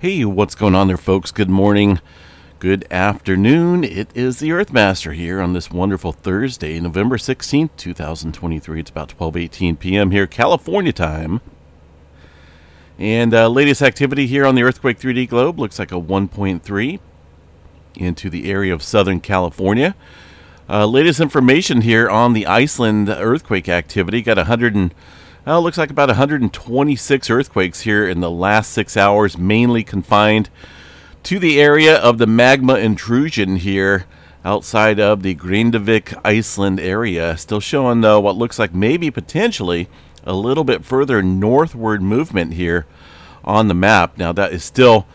Hey, what's going on there, folks? Good morning, good afternoon. It is the Earthmaster here on this wonderful Thursday, November 16th, 2023. It's about 12:18 p.m. here, California time. And uh, latest activity here on the Earthquake 3D globe looks like a 1.3 into the area of Southern California. Uh, latest information here on the Iceland earthquake activity got 100 and well, looks like about 126 earthquakes here in the last six hours, mainly confined to the area of the magma intrusion here outside of the Grindavik, Iceland area. Still showing, though, what looks like maybe potentially a little bit further northward movement here on the map. Now, that is still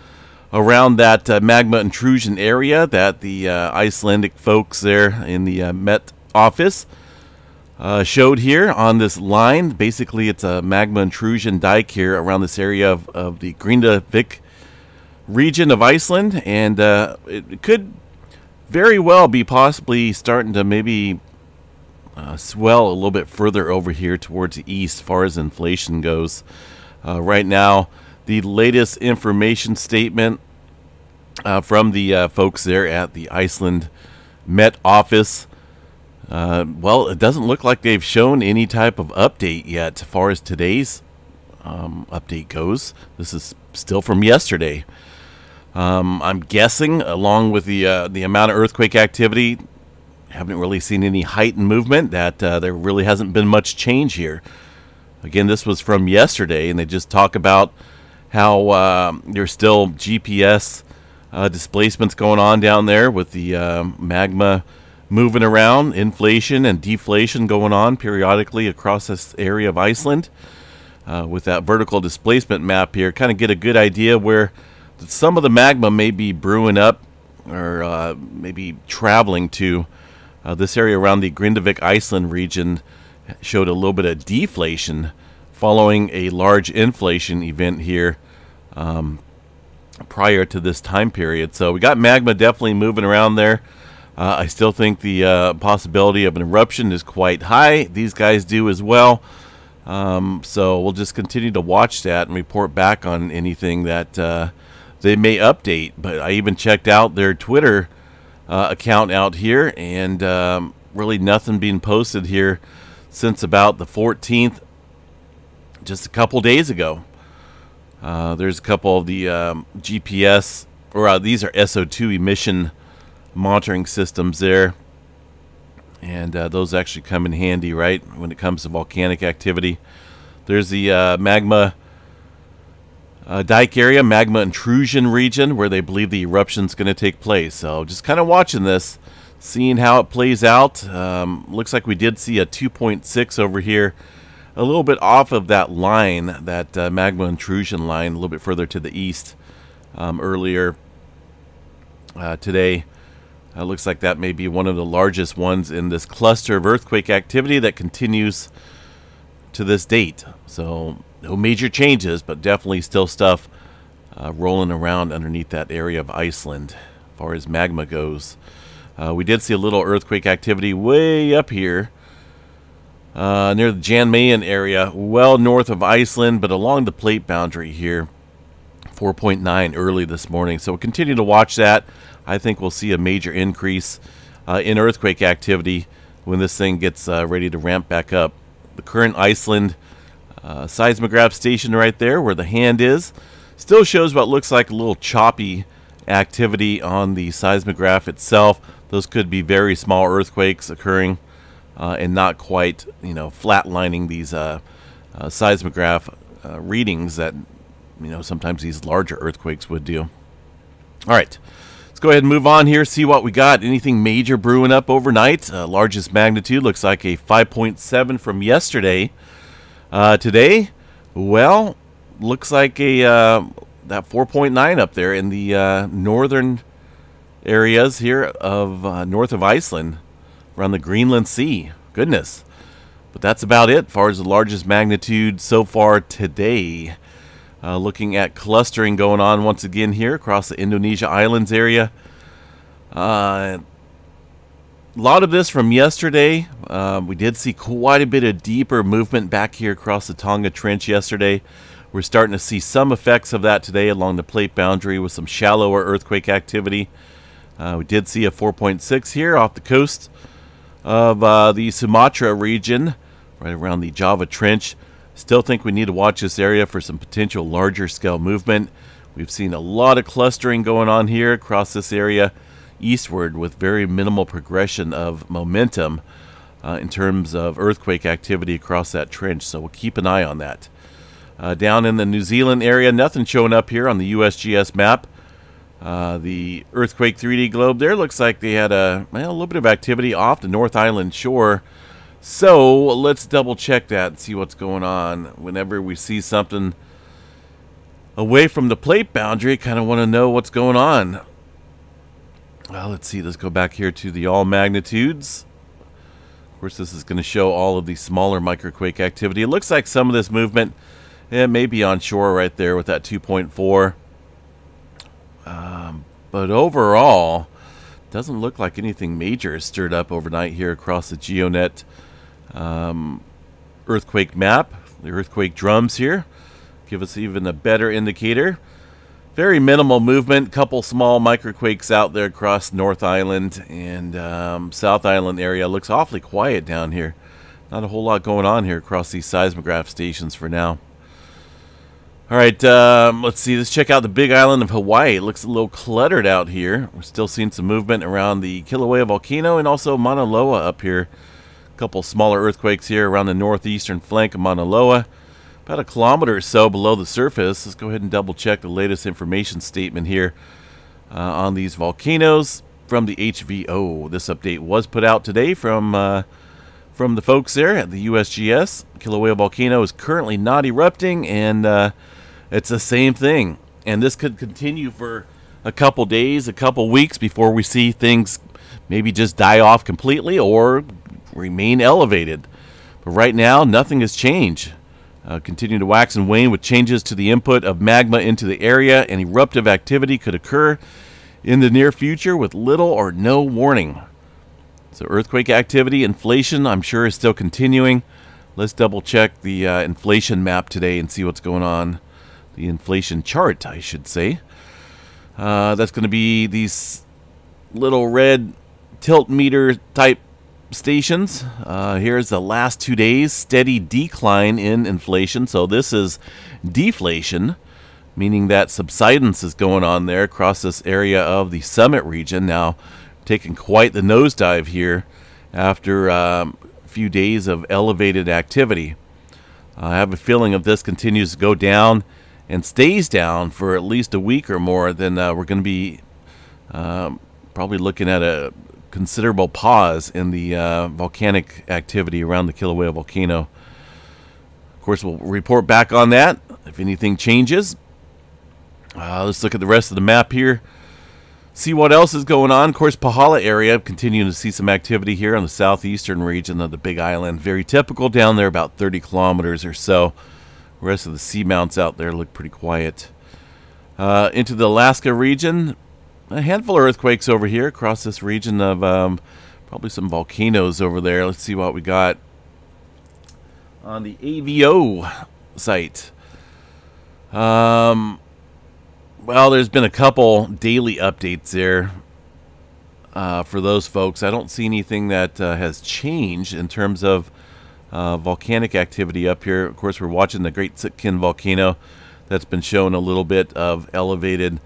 around that uh, magma intrusion area that the uh, Icelandic folks there in the uh, Met office uh, showed here on this line. Basically, it's a magma intrusion dike here around this area of, of the Grindavik region of Iceland, and uh, it, could very well be possibly starting to maybe uh, swell a little bit further over here towards the east, as far as inflation goes. Uh, right now, the latest information statement uh, from the uh, folks there at the Iceland Met office uh, well, it doesn't look like they've shown any type of update yet as far as today's um, update goes. This is still from yesterday. Um, I'm guessing, along with the uh, the amount of earthquake activity, haven't really seen any heightened movement. That uh, there really hasn't been much change here. Again, this was from yesterday, and they just talk about how uh, there's still GPS uh, displacements going on down there with the uh, magma moving around, inflation and deflation going on periodically across this area of Iceland. Uh, with that vertical displacement map here, kind of get a good idea where some of the magma may be brewing up or uh, maybe traveling to uh, this area around the Grindavik Iceland region showed a little bit of deflation following a large inflation event here um, prior to this time period. So we got magma definitely moving around there. Uh, I still think the uh, possibility of an eruption is quite high. These guys do as well. Um, so we'll just continue to watch that and report back on anything that uh, they may update. But I even checked out their Twitter uh, account out here, and um, really nothing being posted here since about the 14th, just a couple days ago. Uh, there's a couple of the um, GPS, or uh, these are SO2 emission monitoring systems there. And uh, those actually come in handy, right, when it comes to volcanic activity. There's the uh, magma uh, dike area, magma intrusion region, where they believe the eruption is going to take place. So just kind of watching this, seeing how it plays out. Um, looks like we did see a 2.6 over here, a little bit off of that line, that uh, magma intrusion line, a little bit further to the east um, earlier uh, today. Uh, looks like that may be one of the largest ones in this cluster of earthquake activity that continues to this date. So no major changes, but definitely still stuff uh, rolling around underneath that area of Iceland as far as magma goes. Uh, we did see a little earthquake activity way up here uh, near the Jan Mayen area, well north of Iceland, but along the plate boundary here. 4.9 early this morning. So we'll continue to watch that. I think we'll see a major increase uh, in earthquake activity when this thing gets uh, ready to ramp back up. The current Iceland uh, seismograph station right there where the hand is still shows what looks like a little choppy activity on the seismograph itself. Those could be very small earthquakes occurring uh, and not quite, you know, flatlining these uh, uh, seismograph readings that, you know, sometimes these larger earthquakes would do. All right go ahead and move on here, see what we got. Anything major brewing up overnight? Uh, largest magnitude looks like a 5.7 from yesterday. Uh, today, well, looks like a uh, that 4.9 up there in the uh, northern areas here of uh, north of Iceland, around the Greenland Sea. Goodness. But that's about it as far as the largest magnitude so far today. Uh, looking at clustering going on once again here across the Indonesia Islands area. Uh, a lot of this from yesterday. Uh, we did see quite a bit of deeper movement back here across the Tonga Trench yesterday. We're starting to see some effects of that today along the plate boundary with some shallower earthquake activity. Uh, we did see a 4.6 here off the coast of uh, the Sumatra region, right around the Java Trench. Still think we need to watch this area for some potential larger scale movement. We've seen a lot of clustering going on here across this area eastward with very minimal progression of momentum uh, in terms of earthquake activity across that trench. So we'll keep an eye on that. Uh, down in the New Zealand area, nothing showing up here on the USGS map. Uh, the earthquake 3D globe there looks like they had a, well, a little bit of activity off the North Island shore. So let's double check that and see what's going on. Whenever we see something away from the plate boundary, kind of want to know what's going on. Well, let's see. Let's go back here to the all magnitudes. Of course, this is going to show all of the smaller microquake activity. It looks like some of this movement it may be on shore right there with that 2.4. Um, but overall, doesn't look like anything major is stirred up overnight here across the GeoNet um, earthquake map. The earthquake drums here give us even a better indicator. Very minimal movement, couple small microquakes out there across North Island and um, South Island area. Looks awfully quiet down here. Not a whole lot going on here across these seismograph stations for now. All right, um, let's see. Let's check out the big island of Hawaii. It looks a little cluttered out here. We're still seeing some movement around the Kilauea volcano and also Mauna Loa up here. Couple smaller earthquakes here around the northeastern flank of Mauna Loa. About a kilometer or so below the surface. Let's go ahead and double check the latest information statement here uh, on these volcanoes from the HVO. This update was put out today from uh, from the folks there at the USGS. Kilauea volcano is currently not erupting and uh, it's the same thing. And this could continue for a couple days, a couple weeks before we see things maybe just die off completely or remain elevated. But right now, nothing has changed. Uh, continue to wax and wane with changes to the input of magma into the area, and eruptive activity could occur in the near future with little or no warning. So, earthquake activity, inflation, I'm sure, is still continuing. Let's double check the uh, inflation map today and see what's going on the inflation chart, I should say. Uh, that's going to be these little red tilt meter type stations. Uh, here's the last two days, steady decline in inflation. So this is deflation, meaning that subsidence is going on there across this area of the summit region. Now, taking quite the nosedive here after um, a few days of elevated activity. I have a feeling if this continues to go down and stays down for at least a week or more, then uh, we're going to be um, probably looking at a considerable pause in the uh, volcanic activity around the Kilauea volcano. Of course, we'll report back on that if anything changes. Uh, let's look at the rest of the map here. See what else is going on. Of course, Pahala area, continuing to see some activity here on the southeastern region of the Big Island. Very typical down there, about 30 kilometers or so. The rest of the seamounts out there look pretty quiet. Uh, into the Alaska region, a handful of earthquakes over here across this region of um, probably some volcanoes over there. Let's see what we got on the AVO site. Um, well, there's been a couple daily updates there uh, for those folks. I don't see anything that uh, has changed in terms of uh, volcanic activity up here. Of course, we're watching the Great Sitkin volcano that's been showing a little bit of elevated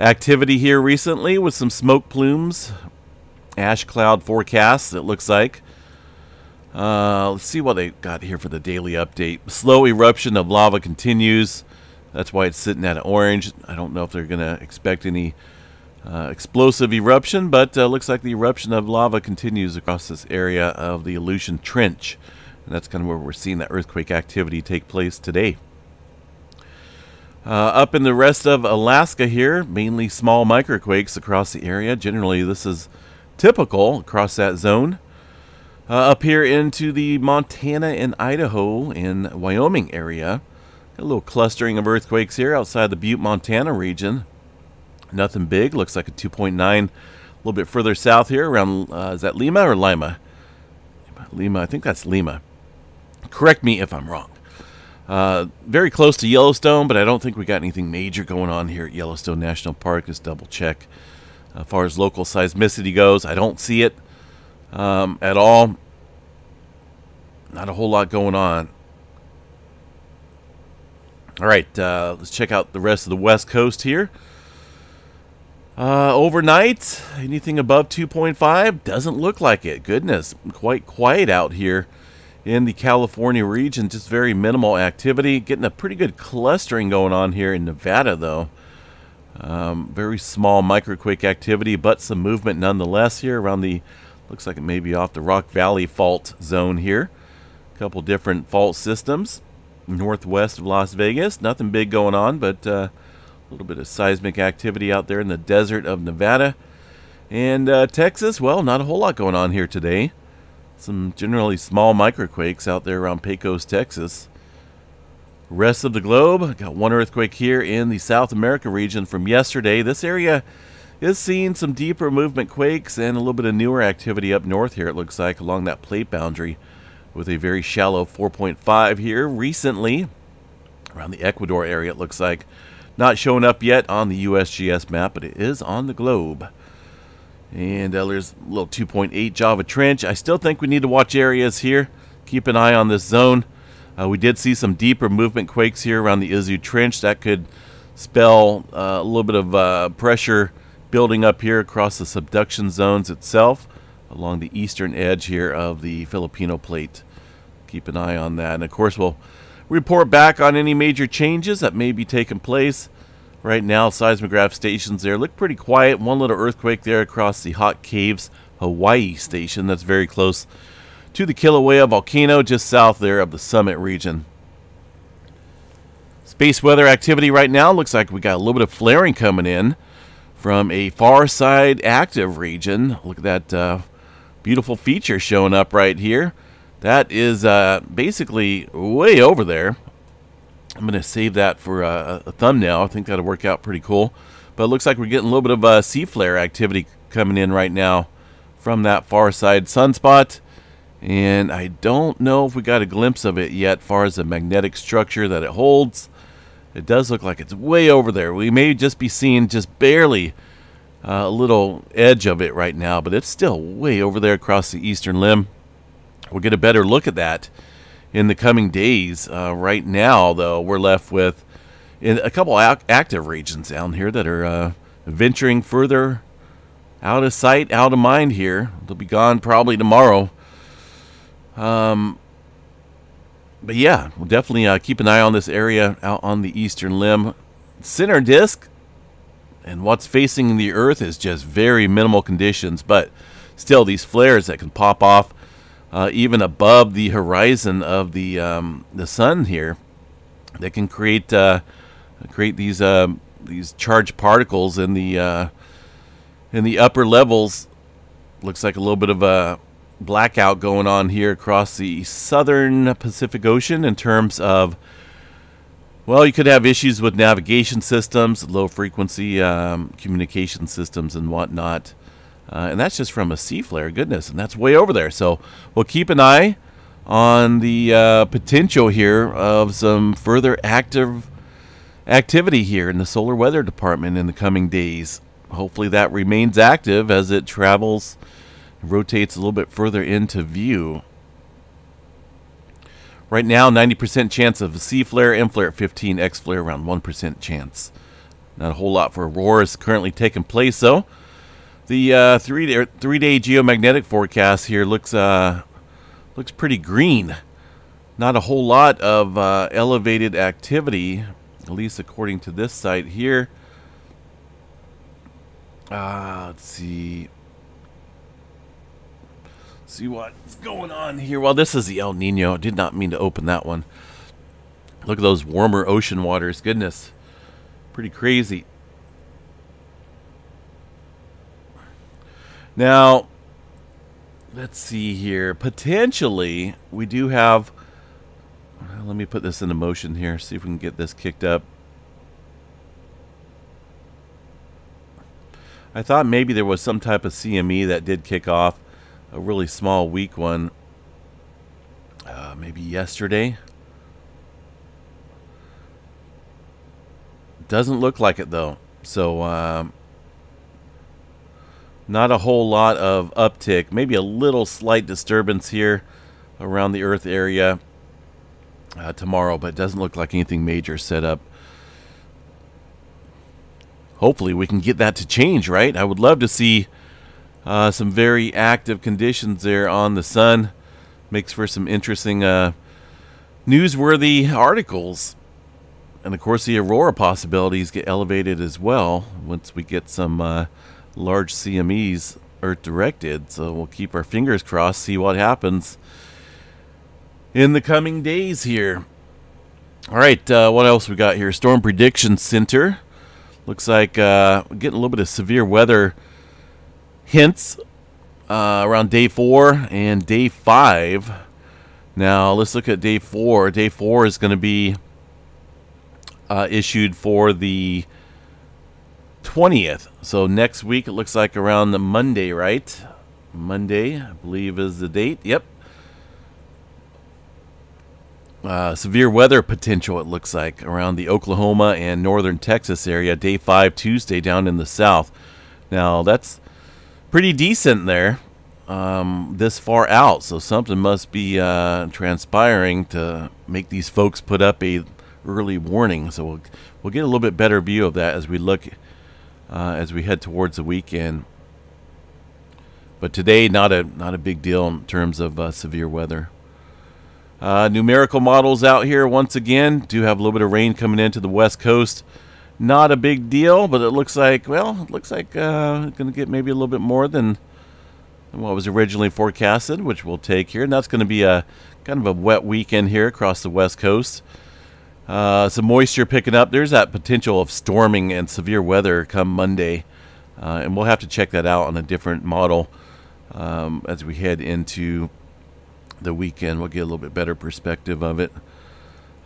activity here recently with some smoke plumes, ash cloud forecasts, it looks like. Uh, let's see what they got here for the daily update. Slow eruption of lava continues. That's why it's sitting at orange. I don't know if they're going to expect any uh, explosive eruption, but uh, looks like the eruption of lava continues across this area of the Aleutian Trench. And that's kind of where we're seeing that earthquake activity take place today. Uh, up in the rest of Alaska here, mainly small microquakes across the area. Generally, this is typical across that zone. Uh, up here into the Montana and Idaho and Wyoming area. a little clustering of earthquakes here outside the Butte, Montana region. Nothing big. Looks like a 2.9 a little bit further south here around, uh, is that Lima or Lima? Lima, I think that's Lima. Correct me if I'm wrong. Uh, very close to Yellowstone, but I don't think we got anything major going on here at Yellowstone National Park. Just double check. As far as local seismicity goes, I don't see it um, at all. Not a whole lot going on. All right, uh, let's check out the rest of the West Coast here. Uh, overnight, anything above 2.5? Doesn't look like it. Goodness, quite quiet out here in the California region. Just very minimal activity. Getting a pretty good clustering going on here in Nevada, though. Um, very small microquake activity, but some movement nonetheless here around the, looks like it may be off the Rock Valley fault zone here. A couple different fault systems northwest of Las Vegas. Nothing big going on, but uh, a little bit of seismic activity out there in the desert of Nevada. And uh, Texas, well, not a whole lot going on here today. Some generally small microquakes out there around Pecos, Texas. Rest of the globe, got one earthquake here in the South America region from yesterday. This area is seeing some deeper movement quakes and a little bit of newer activity up north here, it looks like, along that plate boundary with a very shallow 4.5 here recently around the Ecuador area it looks like not showing up yet on the USGS map but it is on the globe and uh, there's a little 2.8 Java Trench I still think we need to watch areas here keep an eye on this zone uh, we did see some deeper movement quakes here around the Izu Trench that could spell uh, a little bit of uh, pressure building up here across the subduction zones itself along the eastern edge here of the Filipino plate. Keep an eye on that. And of course, we'll report back on any major changes that may be taking place. Right now, seismograph stations there look pretty quiet. One little earthquake there across the Hot Caves, Hawaii station. That's very close to the Kilauea volcano, just south there of the summit region. Space weather activity right now looks like we got a little bit of flaring coming in from a far side active region. Look at that uh, beautiful feature showing up right here. That is uh, basically way over there. I'm going to save that for a, a, thumbnail. I think that'll work out pretty cool. But it looks like we're getting a little bit of uh, C flare activity coming in right now from that far side sunspot. And I don't know if we got a glimpse of it yet, far as the magnetic structure that it holds. It does look like it's way over there. We may just be seeing just barely uh, a little edge of it right now, but it's still way over there across the eastern limb. We'll get a better look at that in the coming days. Uh, right now, though, we're left with a couple active regions down here that are uh, venturing further out of sight, out of mind here. They'll be gone probably tomorrow. Um, but yeah, we'll definitely uh, keep an eye on this area out on the eastern limb. Center disk and what's facing the Earth is just very minimal conditions, but still these flares that can pop off uh, even above the horizon of the um, the sun here, that can create uh, create these uh, these charged particles in the uh, in the upper levels. Looks like a little bit of a blackout going on here across the southern Pacific Ocean in terms of well, you could have issues with navigation systems, low frequency um, communication systems, and whatnot. Uh, and that's just from a C flare, goodness, and that's way over there. So we'll keep an eye on the uh, potential here of some further active activity here in the solar weather department in the coming days. Hopefully that remains active as it travels, rotates a little bit further into view. Right now, 90% chance of C flare, M flare at 15, X flare around 1% chance. Not a whole lot for auroras currently taking place, though. The uh, three er, three day geomagnetic forecast here looks uh, looks pretty green. Not a whole lot of uh, elevated activity, at least according to this site here. Uh, let's see see what's going on here. Well, this is the El Nino. I did not mean to open that one. Look at those warmer ocean waters. Goodness. Pretty crazy. Now, let's see here. Potentially, we do have... Let me put this into motion here. See if we can get this kicked up. I thought maybe there was some type of CME that did kick off a really small, weak one. Uh, maybe yesterday. Doesn't look like it though. So um, not a whole lot of uptick. Maybe a little slight disturbance here around the Earth area uh, tomorrow, but it doesn't look like anything major set up. Hopefully, we can get that to change, right? I would love to see uh, some very active conditions there on the sun. Makes for some interesting, uh, newsworthy articles. And of course, the aurora possibilities get elevated as well once we get some uh, large CMEs Earth directed. So we'll keep our fingers crossed, see what happens in the coming days here. All right, uh, what else we got here? Storm Prediction Center. Looks like uh, getting a little bit of severe weather hints uh, around day four and day five. Now, let's look at day four. Day four is going to be uh, issued for the 20th. So next week, it looks like around the Monday, right? Monday, I believe, is the date. Yep. Uh, severe weather potential, it looks like, around the Oklahoma and northern Texas area. Day 5, Tuesday, down in the south. Now, that's pretty decent there um, this far out. So something must be uh, transpiring to make these folks put up a early warning. So we'll, we'll get a little bit better view of that as we look uh, as we head towards the weekend. But today, not a not a big deal in terms of uh, severe weather. Uh, numerical models out here once again do have a little bit of rain coming into the west coast. Not a big deal, but it looks like well, it looks like uh, going to get maybe a little bit more than, than what was originally forecasted, which we'll take here. And that's going to be a kind of a wet weekend here across the west coast. Uh, some moisture picking up. There's that potential of storming and severe weather come Monday, uh, and we'll have to check that out on a different model um, as we head into the weekend. We'll get a little bit better perspective of it.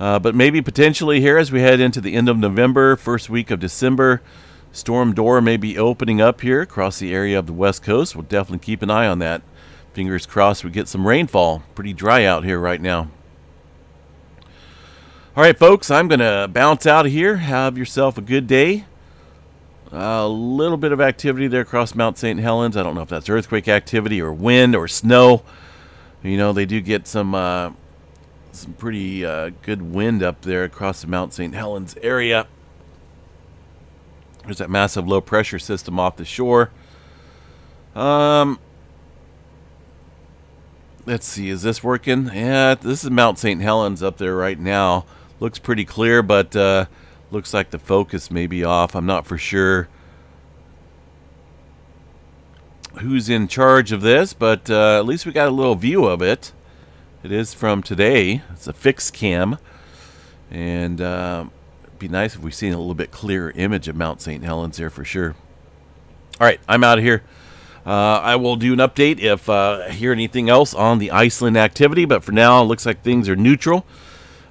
Uh, but maybe potentially here as we head into the end of November, first week of December, storm door may be opening up here across the area of the west coast. We'll definitely keep an eye on that. Fingers crossed we get some rainfall. Pretty dry out here right now. All right, folks, I'm going to bounce out of here. Have yourself a good day. A little bit of activity there across Mount St. Helens. I don't know if that's earthquake activity or wind or snow. You know, they do get some uh, some pretty uh, good wind up there across the Mount St. Helens area. There's that massive low pressure system off the shore. Um, let's see, is this working? Yeah, this is Mount St. Helens up there right now. Looks pretty clear, but uh, looks like the focus may be off. I'm not for sure who's in charge of this, but uh, at least we got a little view of it. It is from today. It's a fixed cam. And uh, it'd be nice if we seen a little bit clearer image of Mount St. Helens here for sure. All right, I'm out of here. Uh, I will do an update if uh, I hear anything else on the Iceland activity, but for now, it looks like things are neutral,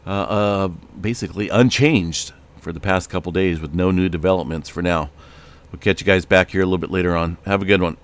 uh, basically unchanged for the past couple days with no new developments for now. We'll catch you guys back here a little bit later on. Have a good one.